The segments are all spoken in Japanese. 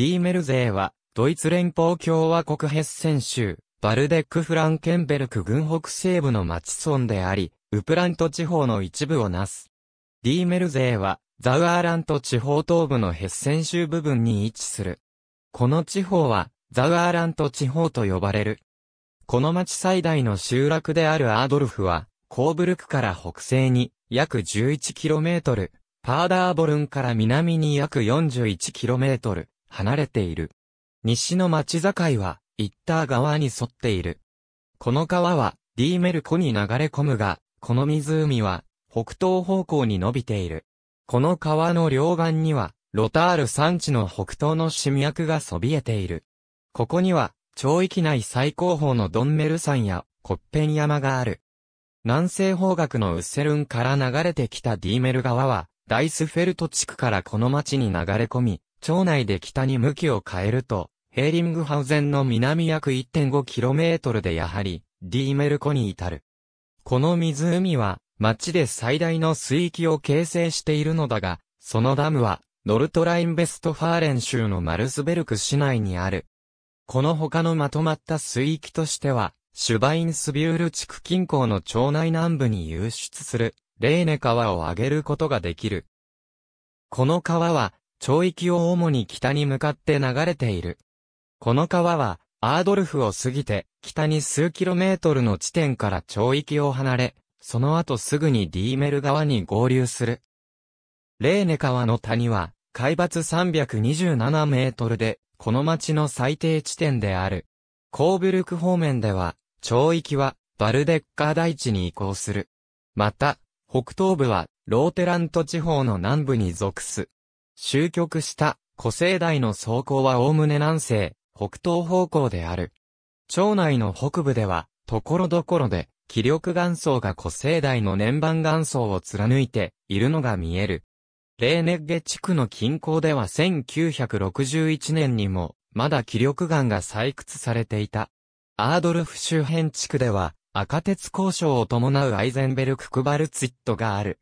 ディーメルゼーは、ドイツ連邦共和国ヘッセン州、バルデック・フランケンベルク郡北西部の町村であり、ウプラント地方の一部をなす。ディーメルゼーは、ザウアーラント地方東部のヘッセン州部分に位置する。この地方は、ザウアーラント地方と呼ばれる。この町最大の集落であるアードルフは、コーブルクから北西に約 11km、パーダーボルンから南に約 41km 離れている。西の町境は、イッター川に沿っている。この川は、ディーメル湖に流れ込むが、この湖は、北東方向に伸びている。この川の両岸には、ロタール山地の北東の侵脈がそびえている。ここには、町域内最高峰のドンメル山やコッペン山がある。南西方角のウッセルンから流れてきたディーメル川は、ダイスフェルト地区からこの町に流れ込み、町内で北に向きを変えると、ヘーリングハウゼンの南約 1.5km でやはり、ディーメル湖に至る。この湖は、町で最大の水域を形成しているのだが、そのダムは、ノルトラインベストファーレン州のマルスベルク市内にある。この他のまとまった水域としては、シュバインスビュール地区近郊の町内南部に湧出する、レーネ川を挙げることができる。この川は、町域を主に北に向かって流れている。この川は、アードルフを過ぎて、北に数キロメートルの地点から町域を離れ、その後すぐにディーメル川に合流する。レーネ川の谷は、海抜327メートルで、この町の最低地点である。コーブルク方面では、町域は、バルデッカー大地に移行する。また、北東部は、ローテラント地方の南部に属す。終局した、古生代の走行は概ね南西、北東方向である。町内の北部では、ところどころで、気力岩層が古生代の年番岩層を貫いているのが見える。レーネッゲ地区の近郊では1961年にも、まだ気力岩が採掘されていた。アードルフ周辺地区では、赤鉄交渉を伴うアイゼンベルク・クバルツィットがある。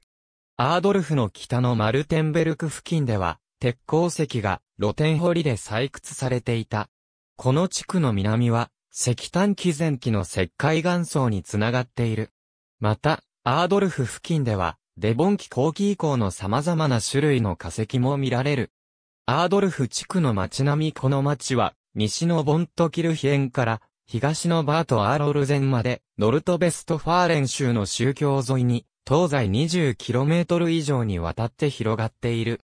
アードルフの北のマルテンベルク付近では、鉄鉱石が露天掘りで採掘されていた。この地区の南は、石炭基前期の石灰岩層につながっている。また、アードルフ付近では、デボン期後期以降の様々な種類の化石も見られる。アードルフ地区の街並みこの街は、西のボントキルヒエンから東のバート・アーロルゼンまで、ノルトベストファーレン州の州境沿いに、東西 20km 以上にわたって広がっている。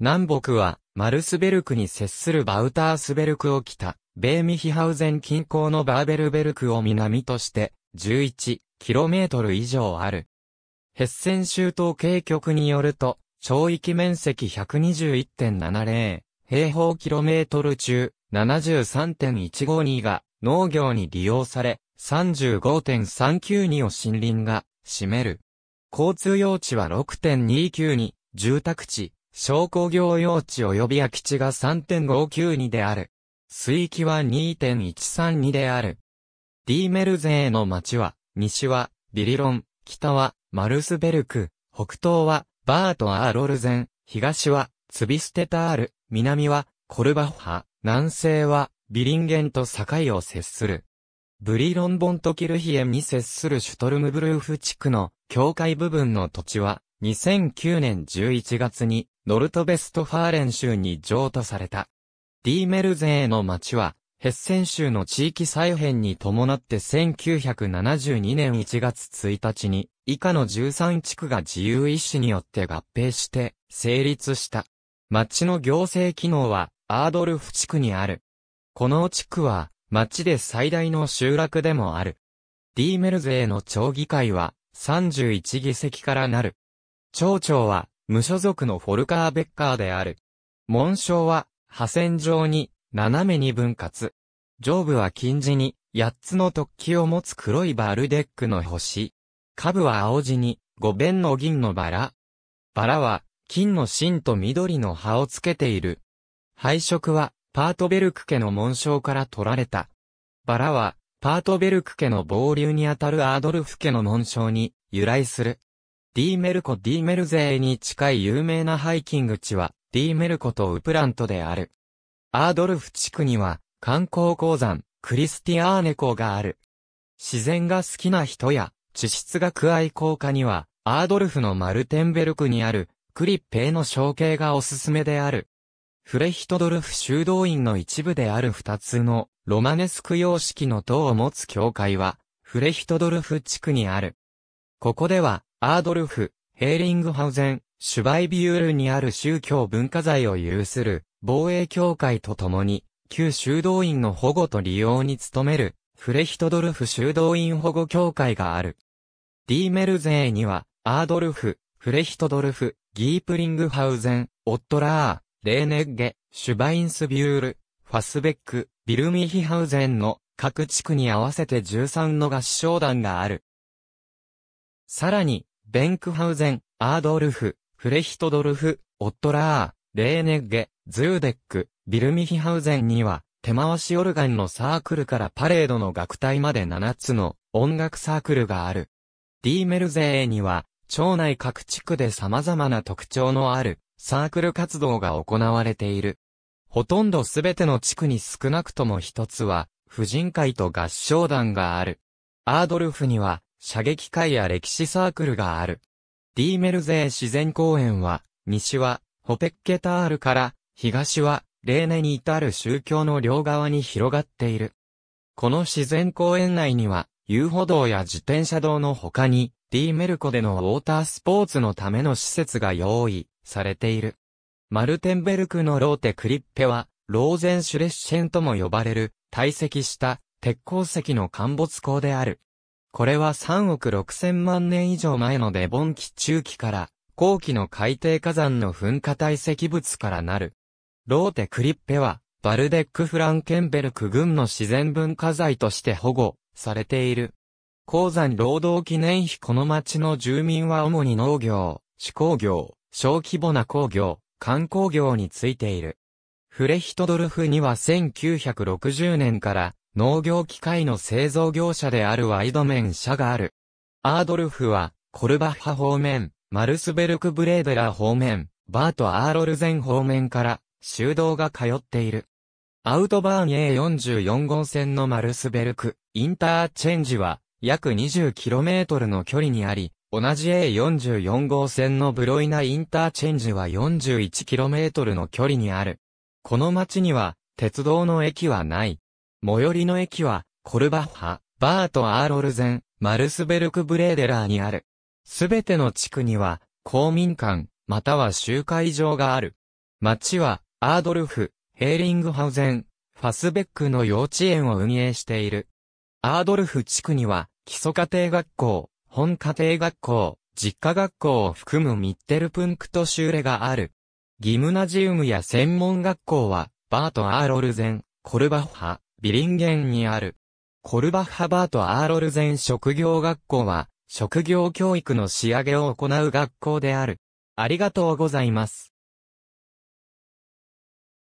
南北は、マルスベルクに接するバウタースベルクを北、ベーミヒハウゼン近郊のバーベルベルクを南として、11km 以上ある。ヘッセン州統計局によると、町域面積121.70平方キロメートル中73.152が農業に利用され、35.392を森林が占める。交通用地は6.292、住宅地、商工業用地及び空き地が3.592である。水域は2.132である。ディーメルゼーの町は、西は、ビリロン、北は、マルスベルク、北東は、バート・アーロルゼン、東は、ツビステタール、南は、コルバッハ、南西は、ビリンゲンと境を接する。ブリロンボントキルヒエンに接するシュトルムブルーフ地区の境界部分の土地は、2009年11月にノルトベストファーレン州に譲渡された。ディーメルゼーの町は、ヘッセン州の地域再編に伴って1972年1月1日に、以下の13地区が自由意志によって合併して成立した。町の行政機能はアードルフ地区にある。この地区は、町で最大の集落でもある。ディーメルゼの町議会は、31議席からなる。町長は、無所属のフォルカー・ベッカーである。紋章は、破線状に、斜めに分割。上部は金地に、8つの突起を持つ黒いバルデックの星。下部は青地に、五弁の銀のバラ。バラは、金の芯と緑の葉をつけている。配色は、パートベルク家の紋章から取られた。バラは、パートベルク家の傍流にあたるアードルフ家の紋章に由来する。ディーメルコ・ディーメルゼーに近い有名なハイキング地は、ディーメルコとウプラントである。アードルフ地区には観光鉱山、クリスティアーネ湖がある。自然が好きな人や地質学愛好家には、アードルフのマルテンベルクにあるクリッペイの象形がおすすめである。フレヒトドルフ修道院の一部である二つのロマネスク様式の塔を持つ教会は、フレヒトドルフ地区にある。ここでは、アードルフ、ヘーリングハウゼン、シュバイビュールにある宗教文化財を有する防衛協会と共に、旧修道院の保護と利用に努める、フレヒトドルフ修道院保護協会がある。ディーメルゼーには、アードルフ、フレヒトドルフ、ギープリングハウゼン、オットラー、レーネッゲ、シュバインスビュール、ファスベック、ビルミヒハウゼンの各地区に合わせて13の合唱団がある。さらに、ベンクハウゼン、アードルフ、フレヒトドルフ、オットラー、レーネッゲ、ズーデック、ビルミヒハウゼンには、手回しオルガンのサークルからパレードの楽隊まで7つの音楽サークルがある。ディーメルゼーには、町内各地区で様々な特徴のあるサークル活動が行われている。ほとんどすべての地区に少なくとも一つは、婦人会と合唱団がある。アードルフには、射撃会や歴史サークルがある。ディーメルゼー自然公園は、西は、ホペッケタールから、東は、レーネに至る宗教の両側に広がっている。この自然公園内には、遊歩道や自転車道の他に、ディーメルコでのウォータースポーツのための施設が用意されている。マルテンベルクのローテクリッペは、ローゼンシュレッシェンとも呼ばれる、堆積した鉄鉱石の陥没坑である。これは3億6千万年以上前のデボン期中期から、後期の海底火山の噴火堆積物からなる。ローテクリッペは、バルデック・フランケンベルク郡の自然文化財として保護されている。鉱山労働記念碑この町の住民は主に農業、手工業、小規模な工業、観光業についている。フレヒトドルフには1960年から農業機械の製造業者であるワイドメン社がある。アードルフはコルバッハ方面、マルスベルクブレーデラー方面、バート・アーロルゼン方面から修道が通っている。アウトバーン A44 号線のマルスベルク、インターチェンジは約 20km の距離にあり、同じ A44 号線のブロイナインターチェンジは 41km の距離にある。この町には、鉄道の駅はない。最寄りの駅は、コルバッハ、バート・アーロルゼン、マルスベルク・ブレーデラーにある。すべての地区には、公民館、または集会場がある。町は、アードルフ、ヘーリングハウゼン、ファスベックの幼稚園を運営している。アードルフ地区には、基礎家庭学校、本家庭学校、実家学校を含むミッテルプンクトシューレがある。ギムナジウムや専門学校は、バート・アーロルゼン、コルバッハ、ビリンゲンにある。コルバッハバート・アーロルゼン職業学校は、職業教育の仕上げを行う学校である。ありがとうございます。